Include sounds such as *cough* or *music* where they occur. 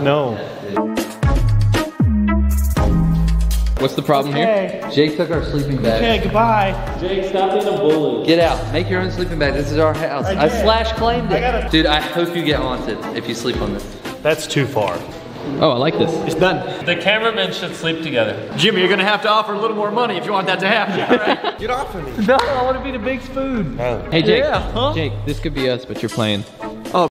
No. What's the problem Okay. here? Jake took our sleeping bag. Okay, goodbye. Jake, stop being a bully. Get out. Make your own sleeping bag. This is our house. I I, slash claimed it. gotta- Dude, I hope you get haunted if you sleep on this. That's too far. Oh, I like this. It's done. The cameramen should sleep together. Jimmy, you're gonna have to offer a little more money if you want that to happen. All right? *laughs* Get off of me. no, I want to be the big spoon. Oh. Hey, Jake. Yeah, huh? Jake, this could be us, but you're playing.